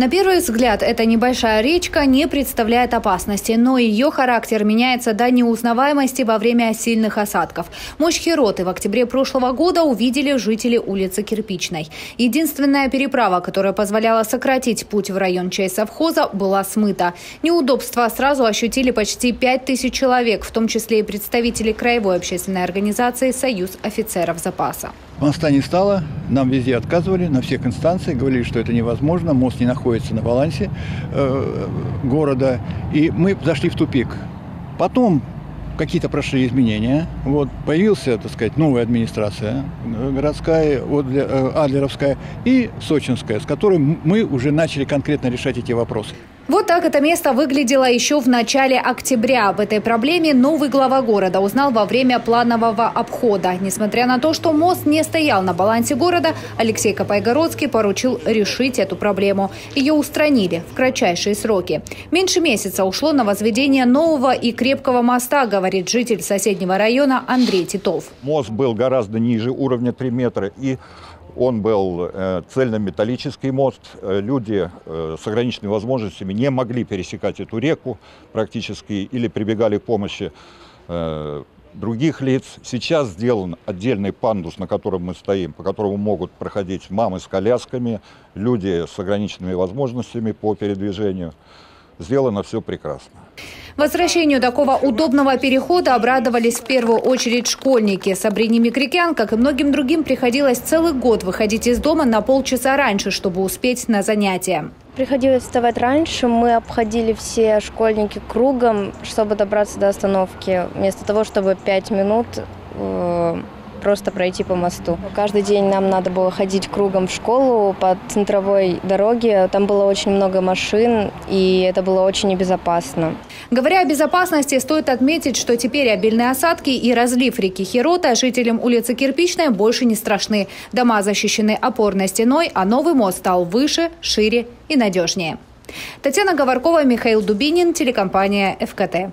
На первый взгляд, эта небольшая речка не представляет опасности, но ее характер меняется до неузнаваемости во время сильных осадков. Мощь Хироты в октябре прошлого года увидели жители улицы Кирпичной. Единственная переправа, которая позволяла сократить путь в район часть совхоза, была смыта. Неудобства сразу ощутили почти 5 тысяч человек, в том числе и представители краевой общественной организации «Союз офицеров запаса». Моста не стало, нам везде отказывали, на всех инстанциях, говорили, что это невозможно, мост не находится на балансе э, города, и мы зашли в тупик. Потом какие-то прошли изменения, вот, появился, так сказать, новая администрация, э, городская, э, Адлеровская и Сочинская, с которой мы уже начали конкретно решать эти вопросы. Вот так это место выглядело еще в начале октября. Об этой проблеме новый глава города узнал во время планового обхода. Несмотря на то, что мост не стоял на балансе города, Алексей Копайгородский поручил решить эту проблему. Ее устранили в кратчайшие сроки. Меньше месяца ушло на возведение нового и крепкого моста, говорит житель соседнего района Андрей Титов. Мост был гораздо ниже уровня 3 метра и он был э, цельнометаллический мост. Э, люди э, с ограниченными возможностями не могли пересекать эту реку практически или прибегали к помощи других лиц. Сейчас сделан отдельный пандус, на котором мы стоим, по которому могут проходить мамы с колясками, люди с ограниченными возможностями по передвижению. Сделано все прекрасно. Возвращению такого удобного перехода обрадовались в первую очередь школьники. Сабрине Микрикян, как и многим другим, приходилось целый год выходить из дома на полчаса раньше, чтобы успеть на занятия. Приходилось вставать раньше, мы обходили все школьники кругом, чтобы добраться до остановки, вместо того, чтобы пять минут э, просто пройти по мосту. Каждый день нам надо было ходить кругом в школу по центровой дороге. Там было очень много машин, и это было очень небезопасно. Говоря о безопасности, стоит отметить, что теперь обильные осадки и разлив реки Хирота жителям улицы Кирпичная больше не страшны. Дома защищены опорной стеной, а новый мост стал выше, шире и надежнее. Татьяна Говоркова, Михаил Дубинин, телекомпания «ФКТ».